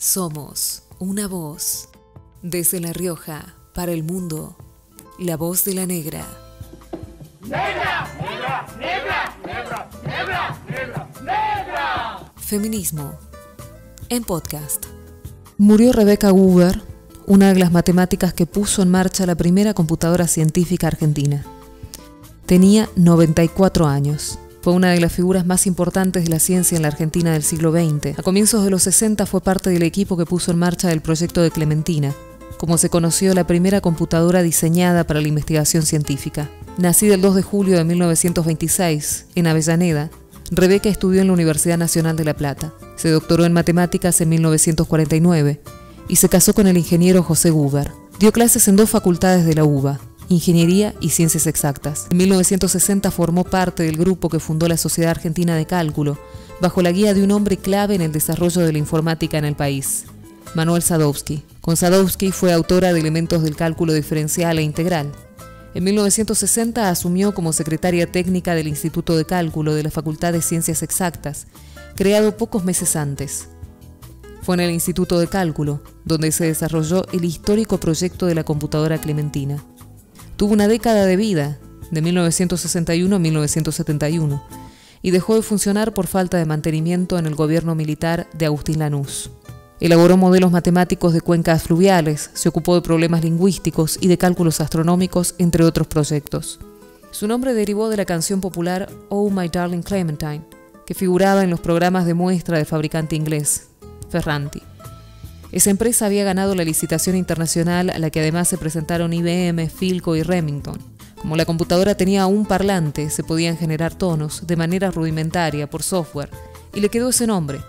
Somos una voz. Desde La Rioja, para el mundo, la voz de la negra. ¡Negra! ¡Negra! ¡Negra! ¡Negra! ¡Negra! ¡Negra! ¡Negra! Feminismo. En podcast. Murió Rebecca Guber, una de las matemáticas que puso en marcha la primera computadora científica argentina. Tenía 94 años. Fue una de las figuras más importantes de la ciencia en la Argentina del siglo XX. A comienzos de los 60 fue parte del equipo que puso en marcha el proyecto de Clementina, como se conoció la primera computadora diseñada para la investigación científica. Nacida el 2 de julio de 1926 en Avellaneda, Rebeca estudió en la Universidad Nacional de La Plata. Se doctoró en matemáticas en 1949 y se casó con el ingeniero José Guber. Dio clases en dos facultades de la UBA, Ingeniería y Ciencias Exactas. En 1960 formó parte del grupo que fundó la Sociedad Argentina de Cálculo, bajo la guía de un hombre clave en el desarrollo de la informática en el país, Manuel Sadowski. Con Sadowski fue autora de elementos del cálculo diferencial e integral. En 1960 asumió como secretaria técnica del Instituto de Cálculo de la Facultad de Ciencias Exactas, creado pocos meses antes. Fue en el Instituto de Cálculo donde se desarrolló el histórico proyecto de la computadora clementina. Tuvo una década de vida, de 1961 a 1971, y dejó de funcionar por falta de mantenimiento en el gobierno militar de Agustín Lanús. Elaboró modelos matemáticos de cuencas fluviales, se ocupó de problemas lingüísticos y de cálculos astronómicos, entre otros proyectos. Su nombre derivó de la canción popular Oh My Darling Clementine, que figuraba en los programas de muestra del fabricante inglés, Ferranti. Esa empresa había ganado la licitación internacional a la que además se presentaron IBM, Philco y Remington. Como la computadora tenía un parlante, se podían generar tonos de manera rudimentaria por software, y le quedó ese nombre,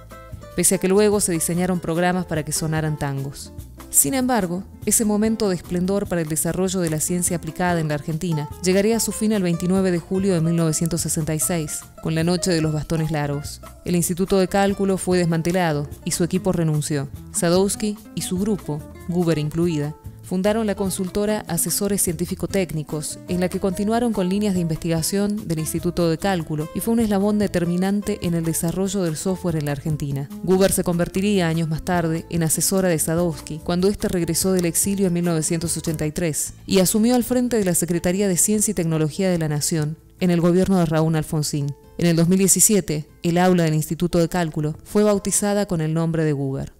pese a que luego se diseñaron programas para que sonaran tangos. Sin embargo, ese momento de esplendor para el desarrollo de la ciencia aplicada en la Argentina llegaría a su fin el 29 de julio de 1966, con la Noche de los Bastones Largos. El Instituto de Cálculo fue desmantelado y su equipo renunció. Sadowski y su grupo, Guber incluida, fundaron la consultora Asesores Científico-Técnicos, en la que continuaron con líneas de investigación del Instituto de Cálculo y fue un eslabón determinante en el desarrollo del software en la Argentina. Guber se convertiría años más tarde en asesora de Sadowski cuando éste regresó del exilio en 1983 y asumió al frente de la Secretaría de Ciencia y Tecnología de la Nación en el gobierno de Raúl Alfonsín. En el 2017, el aula del Instituto de Cálculo fue bautizada con el nombre de Guber.